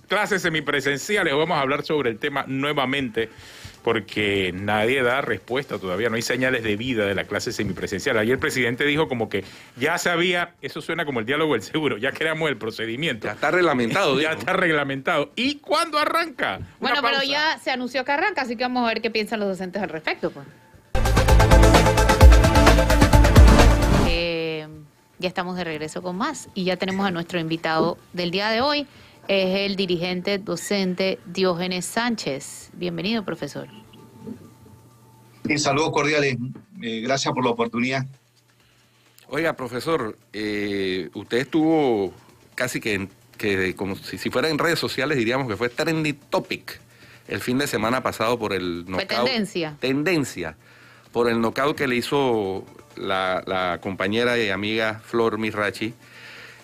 clases semipresenciales. Vamos a hablar sobre el tema nuevamente porque nadie da respuesta todavía, no hay señales de vida de la clase semipresencial. Ayer el presidente dijo como que ya sabía, eso suena como el diálogo del seguro, ya creamos el procedimiento. Ya está reglamentado. ya está reglamentado. ¿Y cuándo arranca? bueno, pero ya se anunció que arranca, así que vamos a ver qué piensan los docentes al respecto. Pues. Eh, ya estamos de regreso con más y ya tenemos a nuestro invitado del día de hoy es el dirigente docente Diógenes Sánchez. Bienvenido, profesor. Sí, saludos cordiales. Eh, gracias por la oportunidad. Oiga, profesor, eh, usted estuvo casi que, como si, fuera en redes sociales, diríamos que fue trending topic el fin de semana pasado por el knockout. Fue tendencia. Tendencia. Por el knockout que le hizo la, la compañera y amiga Flor Mirachi.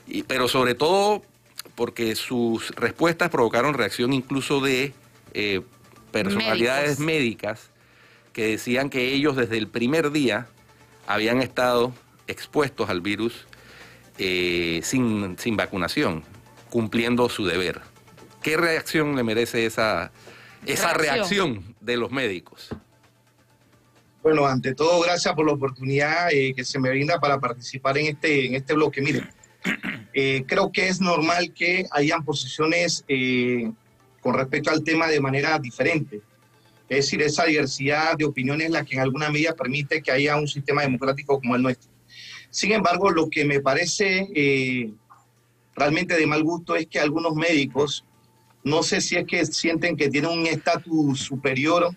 Y, pero sobre todo porque sus respuestas provocaron reacción incluso de eh, personalidades médicas que decían que ellos desde el primer día habían estado expuestos al virus eh, sin, vacunación, cumpliendo su deber. ¿Qué reacción le merece esa, esa reacción. de los médicos? Bueno, ante todo, gracias por la oportunidad eh, que se me brinda para participar en este, en este bloque. Miren, eh, creo que es normal que hayan posiciones eh, con respecto al tema de manera diferente. Es decir, esa diversidad de opiniones es la que en alguna medida permite que haya un sistema democrático como el nuestro. Sin embargo, lo que me parece eh, realmente de mal gusto es que algunos médicos, no sé si es que sienten que tienen un estatus superior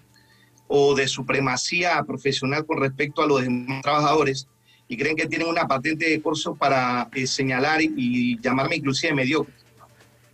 o de supremacía profesional con respecto a los demás trabajadores, y creen que tienen una patente de curso para eh, señalar y, llamarme inclusive mediocre.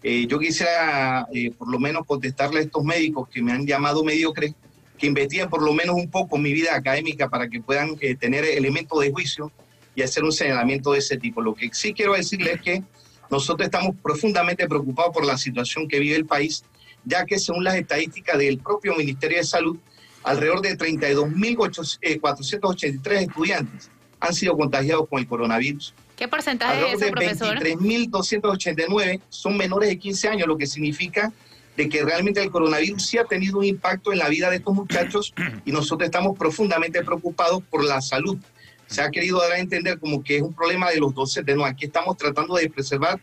Eh, yo quisiera eh, por lo menos contestarle a estos médicos que me han llamado mediocre, que investiguen por lo menos un poco mi vida académica para que puedan tener elementos de juicio y hacer un señalamiento de ese tipo. Lo que sí quiero decirles es que nosotros estamos profundamente preocupados por la situación que vive el país, ya que según las estadísticas del propio Ministerio de Salud, alrededor de 32.483 estudiantes han sido contagiados con el coronavirus. ¿Qué porcentaje es eso, profesor? 23.289 son menores de 15 años, lo que significa de que realmente el coronavirus sí ha tenido un impacto en la vida de estos muchachos y nosotros estamos profundamente preocupados por la salud. Se ha querido dar a entender como que es un problema de los docentes. No, aquí estamos tratando de preservar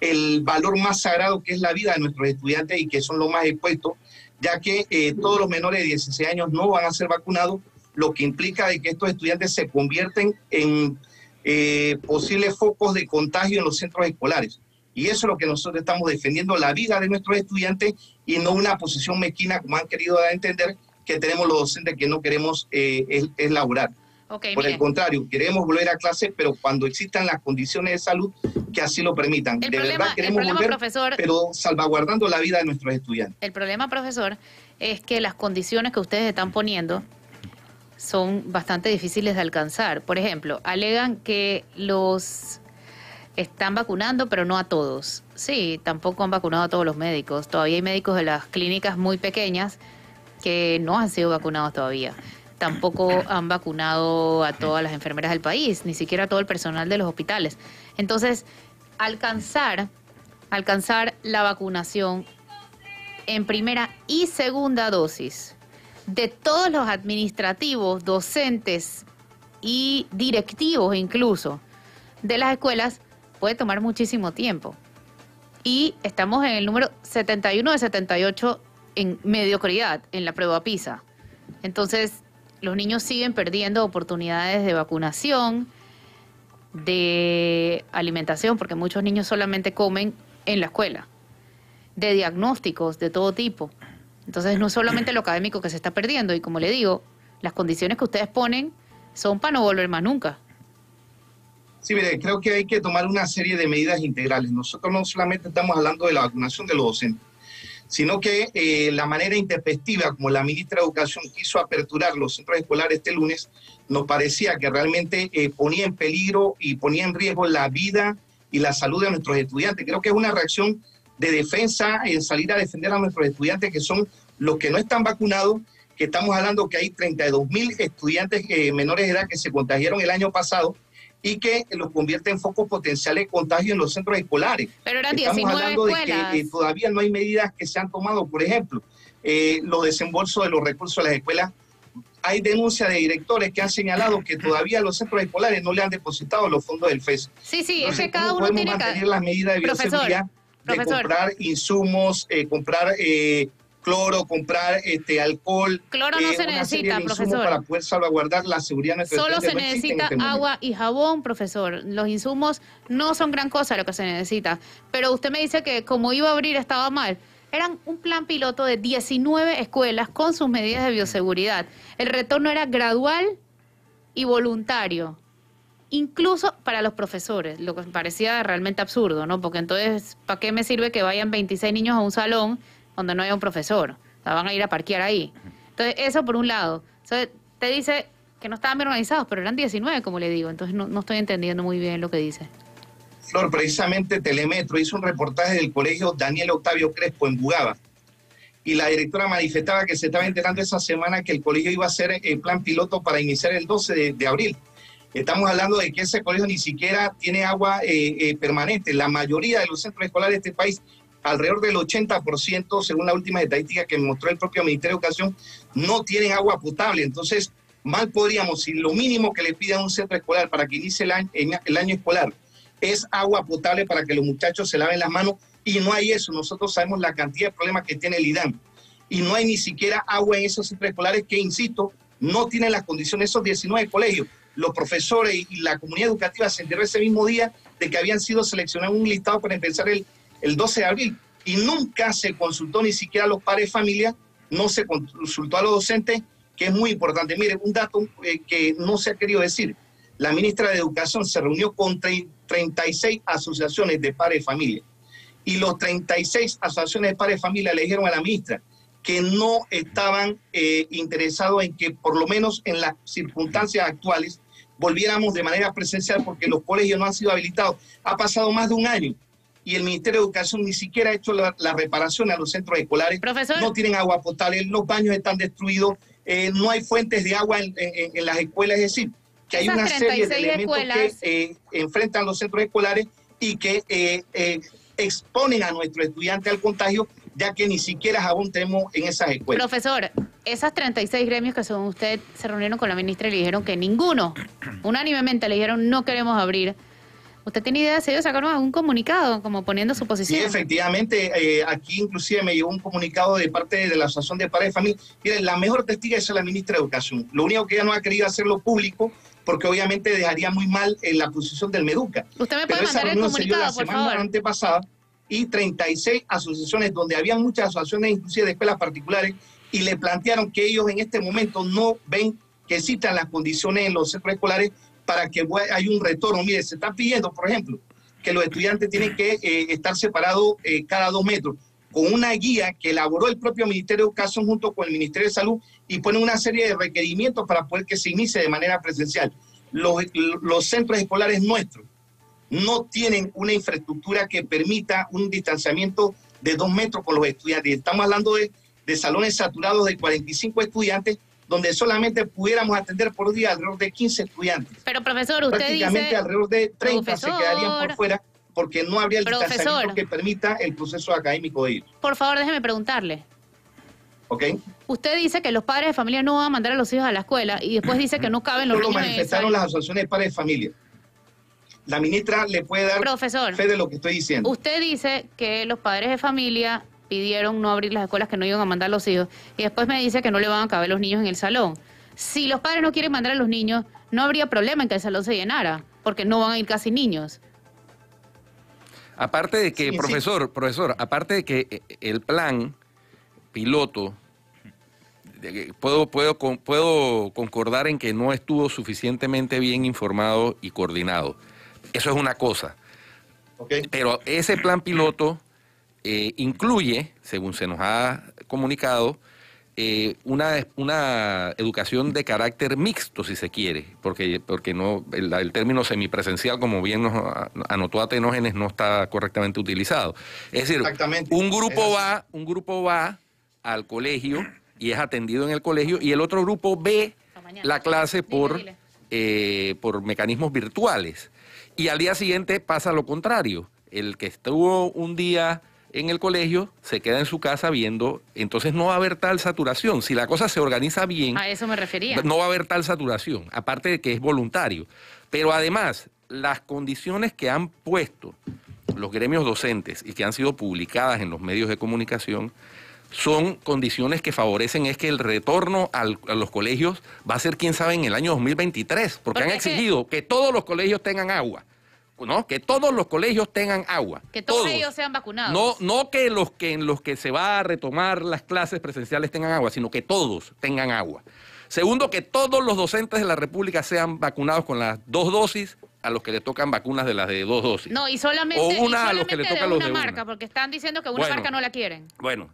el valor más sagrado que es la vida de nuestros estudiantes y que son los más expuestos, ya que eh, todos los menores de 16 años no van a ser vacunados lo que implica de que estos estudiantes se convierten en eh, posibles focos de contagio en los centros escolares. Y eso es lo que nosotros estamos defendiendo, la vida de nuestros estudiantes y no una posición mezquina, como han querido dar a entender, que tenemos los docentes que no queremos eh, es, laborar. Por el contrario, queremos volver a clase, pero cuando existan las condiciones de salud que así lo permitan. de verdad queremos volver, pero salvaguardando la vida de nuestros estudiantes. El problema, profesor, es que las condiciones que ustedes están poniendo son bastante difíciles de alcanzar. Por ejemplo, alegan que los están vacunando, pero no a todos. Sí, tampoco han vacunado a todos los médicos. Todavía hay médicos de las clínicas muy pequeñas que no han sido vacunados todavía. Tampoco han vacunado a todas las enfermeras del país, ni siquiera a todo el personal de los hospitales. Entonces, alcanzar, alcanzar la vacunación en primera y segunda dosis de todos los administrativos, docentes y directivos incluso de las escuelas puede tomar muchísimo tiempo. Y estamos en el número 71 de 78 en mediocridad en la prueba PISA. Entonces, los niños siguen perdiendo oportunidades de vacunación, de alimentación, porque muchos niños solamente comen en la escuela, de diagnósticos de todo tipo. Entonces no solamente lo académico que se está perdiendo y como le digo, las condiciones que ustedes ponen son para no volver más nunca. Sí, mire, creo que hay que tomar una serie de medidas integrales. Nosotros no solamente estamos hablando de la vacunación de los docentes, sino que eh, la manera intempestiva como la ministra de Educación quiso aperturar los centros escolares este lunes, nos parecía que realmente eh, ponía en peligro y ponía en riesgo la vida y la salud de nuestros estudiantes. Creo que es una reacción de defensa en salir a defender a nuestros estudiantes que son los que no están vacunados, que estamos hablando que hay 32 mil estudiantes eh, menores de edad que se contagiaron el año pasado y que los convierte en focos potenciales de contagio en los centros escolares. Pero eran Estamos 19 hablando de escuelas. que eh, todavía no hay medidas que se han tomado, por ejemplo, eh, los desembolsos de los recursos de las escuelas. Hay denuncias de directores que han señalado que todavía los centros escolares no le han depositado los fondos del FES. sí, sí, es Entonces, que cada ¿cómo uno tiene mantener que... las medidas de Profesor, de comprar insumos, eh, comprar eh, cloro, comprar este alcohol? Cloro no eh, se necesita, profesor. Para poder salvaguardar la seguridad de nuestros Solo se no necesita este momento. agua y jabón, profesor. Los insumos no son gran cosa lo que se necesita. Pero usted me dice que como iba a abrir estaba mal. Eran un plan piloto de 19 escuelas con sus medidas de bioseguridad. El retorno era gradual y voluntario, incluso para los profesores, lo que parecía realmente absurdo, ¿no? Porque entonces, ¿para qué me sirve que vayan 26 niños a un salón donde no haya un profesor? O van a ir a parquear ahí. Entonces, eso por un lado. Entonces, te dice que no estaban bien organizados, pero eran 19, como le digo. Entonces, no, estoy entendiendo muy bien lo que dice. Flor, precisamente Telemetro hizo un reportaje del colegio Daniel Octavio Crespo en Bugaba. Y la directora manifestaba que se estaba enterando esa semana que el colegio iba a hacer el plan piloto para iniciar el 12 de, de abril. Estamos hablando de que ese colegio ni siquiera tiene agua eh, eh, permanente. La mayoría de los centros escolares de este país, alrededor del 80%, según la última estadística que mostró el propio Ministerio de Educación, no tienen agua potable. Entonces, mal podríamos, si lo mínimo que le pide a un centro escolar para que inicie el año, el año escolar es agua potable para que los muchachos se laven las manos y no hay eso. Nosotros sabemos la cantidad de problemas que tiene el IDAM y no hay ni siquiera agua en esos centros escolares que, insisto, no tienen las condiciones, esos 19 colegios. Los profesores y la comunidad educativa se enteró ese mismo día de que habían sido seleccionados un listado para empezar el, el 12 de abril y nunca se consultó ni siquiera a los padres de familia, no se consultó a los docentes, que es muy importante. Mire, un dato eh, que no se ha querido decir. La ministra de Educación se reunió con 36 asociaciones de padres de familia y los 36 asociaciones de padres de familia le dijeron a la ministra que no estaban eh, interesados en que por lo menos en las circunstancias actuales volviéramos de manera presencial porque los colegios no han sido habilitados. Ha pasado más de un año y el Ministerio de Educación ni siquiera ha hecho la, la reparación a los centros escolares. Profesor. No tienen agua potable, los baños están destruidos, eh, no hay fuentes de agua en, en- en las escuelas. Es decir, que hay Esas una serie de 36 elementos escuelas- que eh, enfrentan los centros escolares y que eh, eh, exponen a nuestros estudiantes al contagio, ya que ni siquiera jabón tenemos en esas escuelas. Profesor, esas 36 gremios que según usted se reunieron con la ministra y le dijeron que ninguno, unánimemente le dijeron no queremos abrir. ¿Usted tiene idea de si ellos sacaron algún comunicado como poniendo su Sí, posición? efectivamente, eh, aquí inclusive me llegó un comunicado de parte de la Asociación de Padres de Familia. Miren, la mejor testiga es la ministra de Educación. Lo único que ella no ha querido hacerlo público, porque obviamente dejaría muy mal en la posición del Meduca. ¿Usted me Pero puede esa mandar el comunicado, por favor? antepasada y 36 asociaciones, donde había muchas asociaciones, inclusive de escuelas particulares, y le plantearon que ellos en este momento no ven que existan las condiciones en los centros escolares para que haya un retorno. Mire, se está pidiendo, por ejemplo, que los estudiantes tienen que eh, estar separados eh, cada dos metros, con una guía que elaboró el propio Ministerio de Educación junto con el Ministerio de Salud y pone una serie de requerimientos para poder que se inicie de manera presencial. Los, los centros escolares nuestros no tienen una infraestructura que permita un distanciamiento de dos metros con los estudiantes. Estamos hablando de, de salones saturados de 45 estudiantes, donde solamente pudiéramos atender por día alrededor de 15 estudiantes. Pero profesor, usted Prácticamente dice... alrededor de 30 Profesor. se quedarían por fuera porque no habría el Profesor. distanciamiento que permita el proceso académico de ellos. Por favor, déjeme preguntarle. ¿Ok? Usted dice que los padres de familia no van a mandar a los hijos a la escuela y después dice que no caben los lo niños manifestaron las asociaciones de padres de familia. La ministra le puede dar Profesor, fe de lo que estoy diciendo. usted dice que los padres de familia pidieron no abrir las escuelas, que no iban a mandar a los hijos, y después me dice que no le van a caber los niños en el salón. Si los padres no quieren mandar a los niños, no habría problema en que el salón se llenara, porque no van a ir casi niños. Aparte de que, Sí, sí. profesor, profesor, aparte de que eh, el plan piloto, puedo, puedo, con- puedo concordar en que no estuvo suficientemente bien informado y coordinado. Eso es una cosa. Pero ese plan piloto eh, incluye, según se nos ha comunicado, eh, una, una educación de carácter mixto, si se quiere, porque, porque no el, el término semipresencial, como bien nos a- anotó Atenógenes, no está correctamente utilizado. Es decir, un grupo va, un grupo va al colegio y es atendido en el colegio, y el otro grupo ve la clase Dile, por dile. eh, por mecanismos virtuales. Y al día siguiente pasa lo contrario. El que estuvo un día en el colegio se queda en su casa viendo, entonces no va a haber tal saturación. Si la cosa se organiza bien, A eso me refería. no va a haber tal saturación, aparte de que es voluntario. Pero además, las condiciones que han puesto los gremios docentes y que han sido publicadas en los medios de comunicación son condiciones que favorecen es que el retorno al- a los colegios va a ser, quién sabe, en el año 2023, porque, han Porque exigido que todos los colegios tengan agua. ¿no? Que todos los colegios tengan agua. Que todos ellos sean vacunados. No, no que los que en los que se va a retomar las clases presenciales tengan agua, sino que todos tengan agua. Segundo, que todos los docentes de la República sean vacunados con las dos dosis a los que le tocan vacunas de las de dos dosis. No, y solamente, O y una a los que le de los una de una. marca, porque están diciendo que una Bueno. marca no la quieren. Bueno,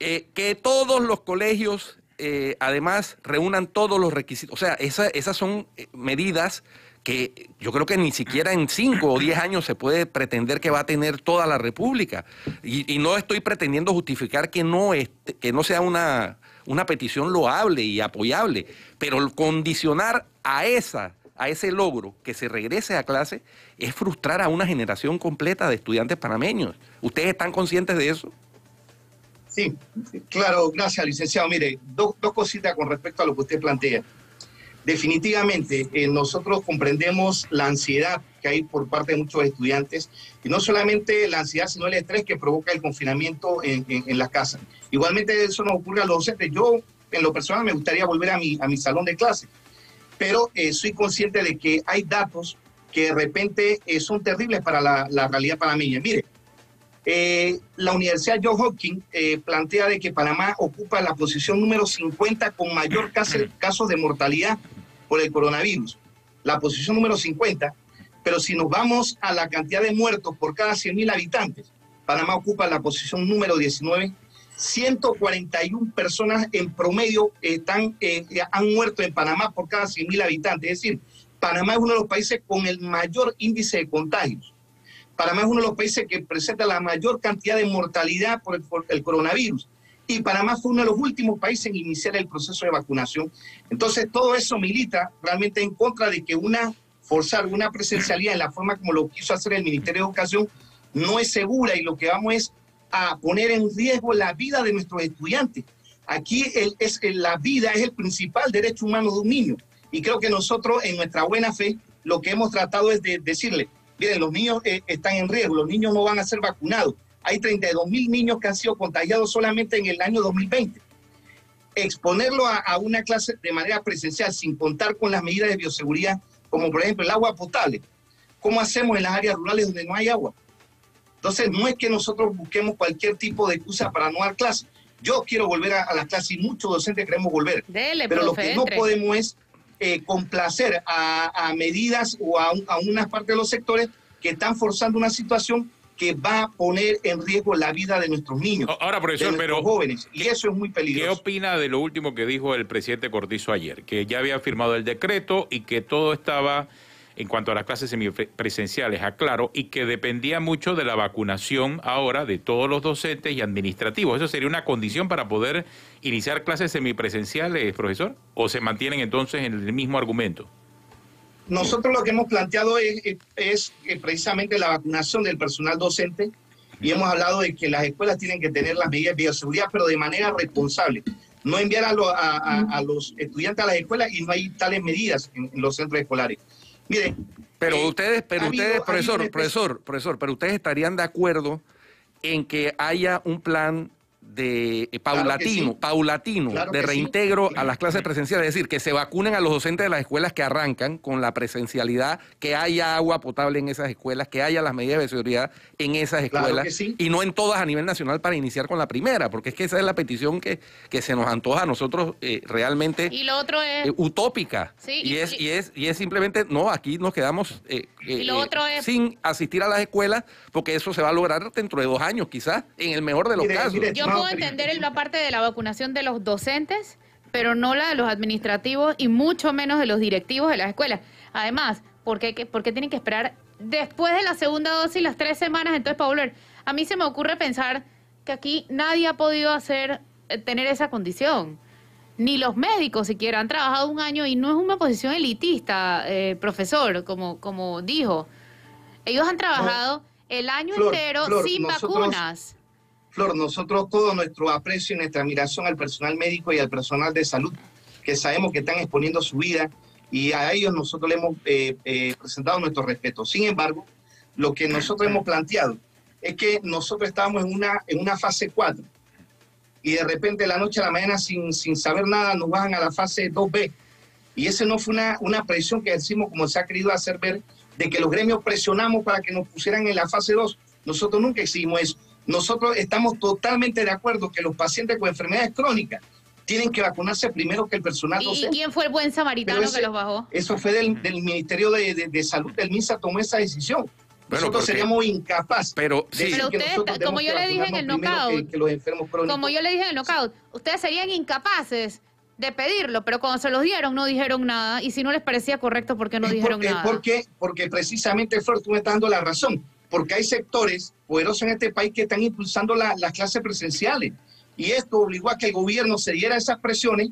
eh, que todos los colegios, eh, además, reúnan todos los requisitos. O sea, esa- esas son eh, medidas que yo creo que ni siquiera en cinco o diez años se puede pretender que va a tener toda la República. Y, y no estoy pretendiendo justificar que no, este- que no sea una, una petición loable y apoyable, pero condicionar a esa a ese logro que se regrese a clase es frustrar a una generación completa de estudiantes panameños. ¿Ustedes están conscientes de eso? Sí, claro, gracias, licenciado. Mire, dos, dos cositas con respecto a lo que usted plantea. Definitivamente, eh, nosotros comprendemos la ansiedad que hay por parte de muchos estudiantes, y no solamente la ansiedad, sino el estrés que provoca el confinamiento en, en, en las casas. Igualmente eso nos ocurre a los docentes. Yo, en lo personal, me gustaría volver a mi, a mi salón de clase, pero eh, soy consciente de que hay datos que de repente eh, son terribles para la, la realidad panameña. Mire, eh, la Universidad John Hopkins eh, plantea de que Panamá ocupa la posición número 50 con mayor caso- casos de mortalidad por el coronavirus. La posición número 50. Pero si nos vamos a la cantidad de muertos por cada 100.000 habitantes, Panamá ocupa la posición número 19. 141 personas en promedio están, eh, han muerto en Panamá por cada 100.000 habitantes. Es decir, Panamá es uno de los países con el mayor índice de contagios. Panamá es uno de los países que presenta la mayor cantidad de mortalidad por el, coronavirus. Y Panamá fue uno de los últimos países en iniciar el proceso de vacunación. Entonces, todo eso milita realmente en contra de que una forzar una presencialidad en la forma como lo quiso hacer el Ministerio de Educación no es segura y lo que vamos es a poner en riesgo la vida de nuestros estudiantes. Aquí el- es, la vida es el principal derecho humano de un niño. Y creo que nosotros, en nuestra buena fe, lo que hemos tratado es de decirle, miren, los niños eh, están en riesgo, los niños no van a ser vacunados. Hay 32 mil niños que han sido contagiados solamente en el año 2020. Exponerlo a, a una clase de manera presencial sin contar con las medidas de bioseguridad, como por ejemplo el agua potable. ¿Cómo hacemos en las áreas rurales donde no hay agua? Entonces, no es que nosotros busquemos cualquier tipo de excusa para no dar clases. Yo quiero volver a, a las clases y muchos docentes queremos volver. Dele, Pero lo que no entre. podemos es eh, complacer a, a medidas o a, un- a unas partes de los sectores que están forzando una situación que va a poner en riesgo la vida de nuestros niños, Ahora, de profesor, nuestros pero jóvenes. Y eso es muy ¿qué peligroso. opina de lo último que dijo el presidente Cortizo ayer? Que ya había firmado el decreto y que todo estaba en cuanto a las clases semipresenciales, aclaro, y que dependía mucho de la vacunación ahora de todos los docentes y administrativos. ¿Eso sería una condición para poder iniciar clases semipresenciales, profesor? ¿O se mantienen entonces en el mismo argumento? Nosotros lo que hemos planteado es, que precisamente la vacunación del personal docente y hemos hablado de que las escuelas tienen que tener las medidas de bioseguridad, pero de manera responsable. No enviar a, a- los estudiantes a las escuelas y no hay tales medidas en los centros escolares. Miren, Pero eh, ustedes, pero ustedes, profesor, profesor, profesor, pero ustedes estarían de acuerdo en que haya un plan de eh, Claro paulatino, sí. paulatino, Claro de sí. reintegro a las clases presenciales, es decir, que se vacunen a los docentes de las escuelas que arrancan con la presencialidad, que haya agua potable en esas escuelas, que haya las medidas de seguridad en esas escuelas sí. y no en todas a nivel nacional para iniciar con la primera, porque es que esa es la petición que, que se nos antoja a nosotros eh, realmente Y lo otro es... eh, utópica. Sí, y, y- es, y- y, es, y es simplemente, no, aquí nos quedamos eh, Y lo eh, otro es- sin asistir a las escuelas, porque eso se va a lograr dentro de dos años, quizás, en el mejor de los Mire, casos. mire, Yo Estimado puedo entender la parte de la vacunación de los docentes, pero no la de los administrativos y mucho menos de los directivos de las escuelas. Además, ¿por qué, por qué tienen que esperar después de la segunda dosis las tres semanas entonces para volver? A mí se me ocurre pensar que aquí nadie ha podido hacer eh, tener esa condición. ni los médicos siquiera han trabajado un año y no es una posición elitista, eh, profesor, como, como dijo. Ellos han trabajado el año entero sin vacunas. Flor, nosotros todo nuestro aprecio y nuestra admiración al personal médico y al personal de salud, que sabemos que están exponiendo su vida y a ellos nosotros le hemos eh, eh, presentado nuestro respeto. Sin embargo, lo que nosotros hemos planteado es que nosotros estábamos en una, en una fase 4 y de repente la noche a la mañana sin, sin saber nada nos bajan a la fase 2B. Y esa no fue una, una presión que decimos como se ha querido hacer ver de que los gremios presionamos para que nos pusieran en la fase 2. Nosotros nunca hicimos eso. Nosotros estamos totalmente de acuerdo que los pacientes con enfermedades crónicas tienen que vacunarse primero que el personal ¿Y, ¿Y quién fue el buen samaritano que los bajó? Eso fue del, del Ministerio de, de, Salud del MISA, tomó esa decisión. nosotros seríamos incapaces. Pero, sí. pero ustedes, como yo le dije en el knockout, como yo le dije en el knockout, ustedes serían incapaces de pedirlo, pero cuando se los dieron no dijeron nada y si no les parecía correcto, ¿por qué no dijeron nada? Porque, porque precisamente, Flor, tú me estás dando la razón, porque hay sectores poderosos en este país que están impulsando las clases presenciales. Y esto obligó a que el gobierno se diera esas presiones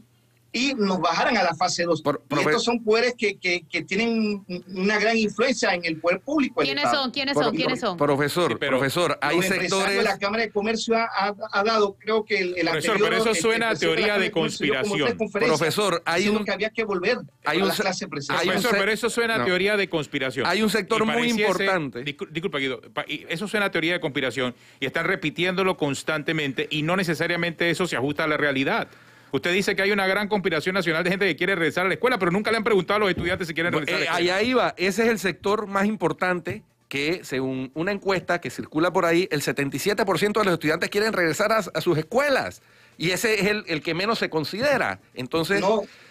y nos bajaran a la fase 2. y estos son poderes que, que, que, tienen una gran influencia en el poder público. ¿Quiénes son? ¿Quiénes son? ¿Quiénes son? Profesor, profesor, hay sectores... La Cámara de Comercio ha, ha, dado, creo que el, el Profesor, pero eso suena a teoría de, conspiración. Profesor, hay un... que había que volver hay un, a la clase presencial. Profesor, pero eso suena a teoría de conspiración. Hay un sector muy importante. disculpa, Guido, eso suena a teoría de conspiración y están repitiéndolo constantemente y no necesariamente eso se ajusta a la realidad. Usted dice que hay una gran conspiración nacional de gente que quiere regresar a la escuela, pero nunca le han preguntado a los estudiantes si quieren regresar a la eh, escuela. Allá iba. Ese es el sector más importante que, según una encuesta que circula por ahí, el 77% de los estudiantes quieren regresar a, sus escuelas. Y ese es el, el, que menos se considera. Entonces...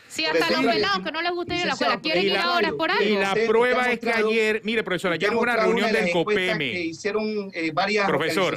Sí, hasta los pelados que no les gusta ir a la escuela quieren ir ahora por algo. Y la prueba es que ayer, mire, profesora, ayer hubo una reunión del COPEME. Que hicieron eh, varias profesor,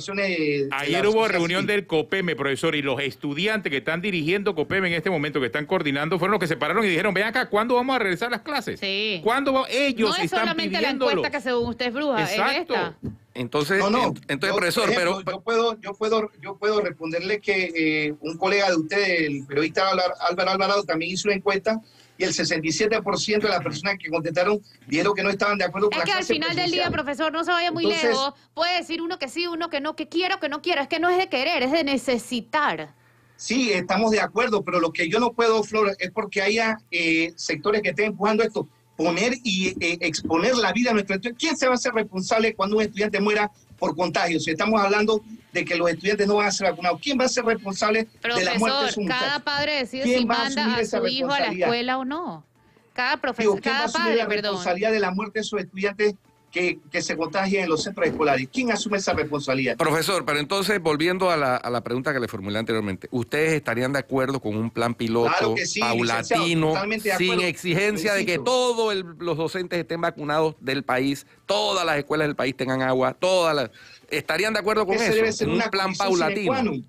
ayer hubo reunión del COPEME, profesor, y los estudiantes que están dirigiendo COPEME en este momento, que están coordinando, fueron los que se pararon y dijeron, ven acá, ¿cuándo vamos a regresar a las clases? Sí. ¿Cuándo ellos no es solamente la encuesta que según usted es bruja, Exacto. es esta. Entonces, entonces profesor, pero yo puedo, yo puedo, yo puedo responderle que eh, un colega de usted, el periodista Álvaro Alvarado, también hizo una encuesta y el 67% de las personas que contestaron dijeron que no estaban de acuerdo con es que al final del día, profesor, no se vaya muy lejos. Puede decir uno que sí, uno que no, que quiero, que no quiero. Es que no es de querer, es de necesitar. Sí, estamos de acuerdo, pero lo que yo no puedo, Flor, es porque haya eh, sectores que estén empujando esto poner y eh, exponer la vida de nuestros estudiantes. ¿Quién se va a hacer responsable cuando un estudiante muera por contagio? Si estamos hablando de que los estudiantes no van a ser vacunados, ¿quién va a ser responsable de la muerte de su cada padre decide si manda a, su hijo a la escuela o no. Cada profesor, cada padre, la responsabilidad de la muerte de sus estudiantes que, se contagien en los centros escolares. ¿Quién asume esa responsabilidad? Profesor, pero entonces, volviendo a la, a la pregunta que le formulé anteriormente, ¿ustedes estarían de acuerdo con un plan piloto paulatino, sin exigencia de que todos los docentes estén vacunados del país, todas las escuelas del país tengan agua, todas las... ¿Estarían de acuerdo con eso? Debe ser un plan paulatino.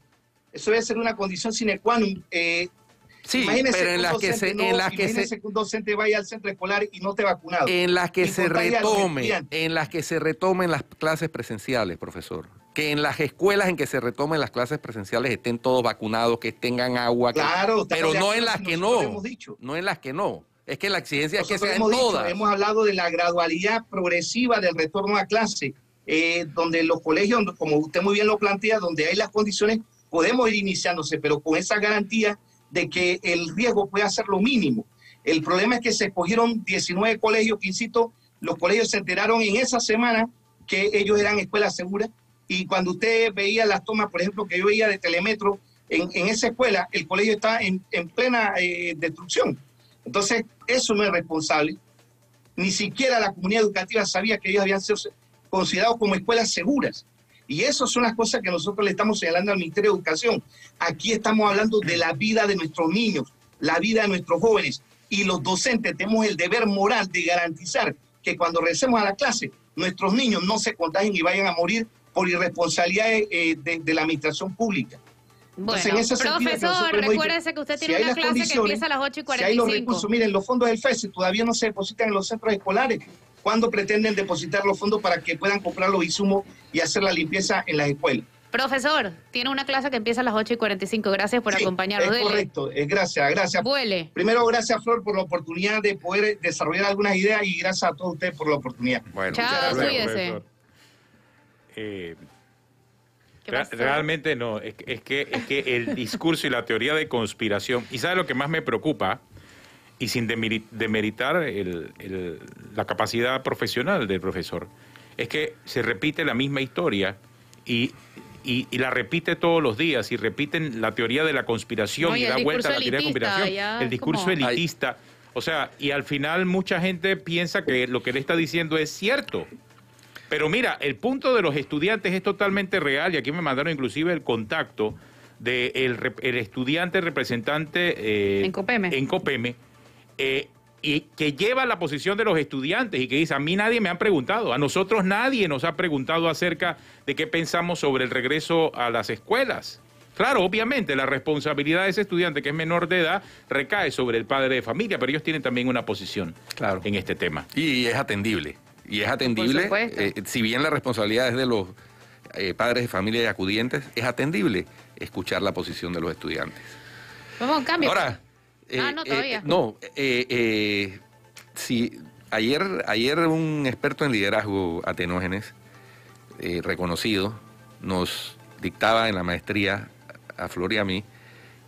Eso debe ser una condición sine qua non. Eh, Sí, pero en las que se, en las que se, un docente vaya al centro escolar y no esté vacunado. En las que se retome, en las que se retomen las clases presenciales, profesor. Que en las escuelas en que se retomen las clases presenciales estén todos vacunados, que tengan agua. Claro, pero no en las que no. No en las que no. Es que la exigencia es que sean todas. hemos hablado de la gradualidad progresiva del retorno a clase, eh, donde los colegios, como usted muy bien lo plantea, donde hay las condiciones, podemos ir iniciándose, pero con esa garantía de que el riesgo pueda ser lo mínimo. El problema es que se escogieron 19 colegios, que insisto, los colegios se enteraron en esa semana que ellos eran escuelas seguras y cuando usted veía las tomas, por ejemplo, que yo veía de Telemetro, en, esa escuela el colegio está en, plena eh, destrucción. Entonces, eso no es responsable. Ni siquiera la comunidad educativa sabía que ellos habían sido considerados como escuelas seguras. Y esas son las cosas que nosotros le estamos señalando al Ministerio de Educación. Aquí estamos hablando de la vida de nuestros niños, la vida de nuestros jóvenes. Y los docentes tenemos el deber moral de garantizar que cuando regresemos a la clase, nuestros niños no se contagien y vayan a morir por irresponsabilidad eh, de, la administración pública. Bueno, profesor, recuérdese que usted tiene una clase que empieza a las 8 y 45. Si hay los recursos, miren, los fondos del FESE todavía no se depositan en los centros escolares. ¿Cuándo pretenden depositar los fondos para que puedan comprar los insumos y hacer la limpieza en las escuelas? Profesor, tiene una clase que empieza a las 8 y 45. Gracias por Sí, acompañarnos. Es correcto, es gracias, gracias. Vuele. Primero, gracias, Flor, por la oportunidad de poder desarrollar algunas ideas y gracias a todos ustedes por la oportunidad. Bueno, Chao, muchas gracias. cuídese. profesor. Eh. Realmente no, es que, es que el discurso y la teoría de conspiración, y sabe lo que más me preocupa, y sin demeri- demeritar el- el- la capacidad profesional del profesor, es que se repite la misma historia y, y- y la repite todos los días, y repiten la teoría de la conspiración No, y y, el da vuelta a la teoría de elitista, conspiración, el discurso elitista. O sea, y al final mucha gente piensa que lo que él está diciendo es cierto. Pero mira, el punto de los estudiantes es totalmente real y aquí me mandaron inclusive el contacto del de rep- el estudiante representante eh, En Copeme. en Copeme, eh, y que lleva la posición de los estudiantes y que dice, a mí nadie me ha preguntado, a nosotros nadie nos ha preguntado acerca de qué pensamos sobre el regreso a las escuelas. Claro, obviamente la responsabilidad de ese estudiante que es menor de edad recae sobre el padre de familia, pero ellos tienen también una posición Claro. en este tema. Y es atendible. Y es atendible, eh, si bien la responsabilidad es de los eh, padres de familia y acudientes, es atendible escuchar la posición de los estudiantes. Vamos cambio. Ahora, Ah, no, todavía. no, eh, eh, si ayer, ayer un experto en liderazgo atenógenes, eh, reconocido, nos dictaba en la maestría a Flor y a mí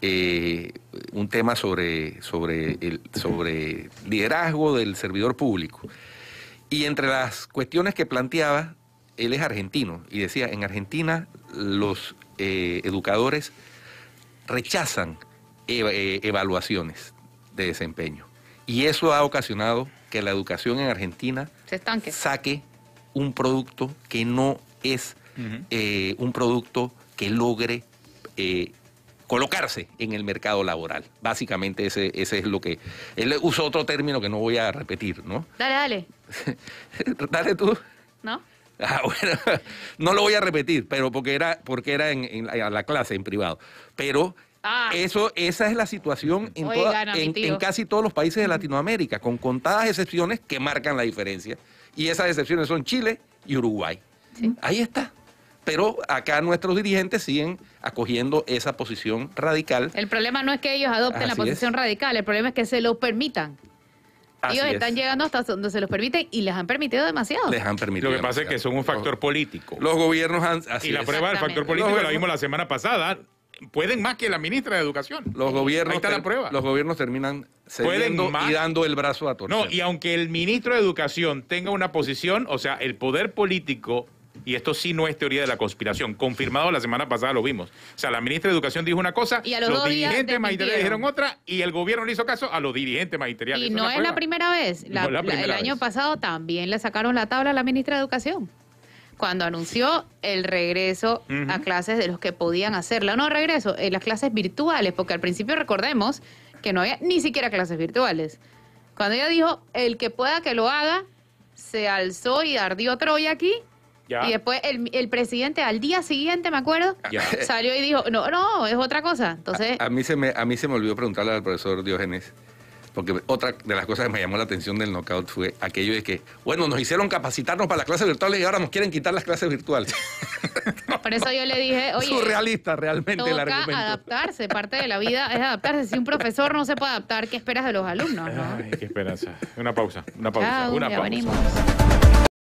eh, un tema sobre, sobre, el, sobre liderazgo del servidor público. Y entre las cuestiones que planteaba, él es argentino y decía, en Argentina los eh, educadores rechazan eh, evaluaciones de desempeño. Y eso ha ocasionado que la educación en Argentina Se estanque. saque un producto que no es eh, un producto que logre eh, colocarse en el mercado laboral. Básicamente ese, ese es lo que... Él usó otro término que no voy a repetir, ¿no? Dale, dale. Dale tú. ¿No? Ah, bueno, no lo voy a repetir, pero porque era, porque era en, en la, la clase, en privado. Pero Ah. eso, esa es la situación en, Oigan toda- en, en casi todos los países de Latinoamérica, con contadas excepciones que marcan la diferencia. Y esas excepciones son Chile y Uruguay. Sí. Ahí está. Pero acá nuestros dirigentes siguen acogiendo esa posición radical. El problema no es que ellos adopten la posición es. radical, el problema es que se lo permitan. Así ellos es. están llegando hasta donde se los permiten y les han permitido demasiado. Les han permitido. Lo que pasa es que son un factor político. Los gobiernos han... así y la es. prueba del factor político la vimos la semana pasada. Pueden más que la ministra de Educación. Los gobiernos, Ahí está la prueba. los gobiernos terminan Pueden cediendo más. y dando el brazo a torcer. No, y aunque el ministro de Educación tenga una posición, o sea, el poder político, y esto sí no es teoría de la conspiración, confirmado la semana pasada lo vimos. O sea, la ministra de Educación dijo una cosa, Y a los dirigentes magisteriales dijeron otra, y el gobierno le hizo caso a los dirigentes magisteriales. Y no es la primera vez. La- No la el año pasado también le sacaron la tabla a la ministra de Educación. Cuando anunció el regreso a clases de los que podían hacerla. No regreso, en las clases virtuales, porque al principio recordemos que no había ni siquiera clases virtuales. Cuando ella dijo, el que pueda que lo haga, se alzó y ardió Troya aquí. Ya. Y después el, el presidente al día siguiente, me acuerdo, Ya. salió y dijo, no, no, es otra cosa. Entonces, a, a mí se me, a mí se me olvidó preguntarle al profesor Diógenes, porque otra de las cosas que me llamó la atención del knockout fue aquello de que, bueno, nos hicieron capacitarnos para las clases virtuales y ahora nos quieren quitar las clases virtuales. por eso yo le dije, oye, Surrealista realmente el toca argumento. adaptarse, parte de la vida es adaptarse. Si un profesor no se puede adaptar, ¿qué esperas de los alumnos? no? Ay, qué esperanza. Una pausa, una pausa, Chao, una ya pausa. venimos.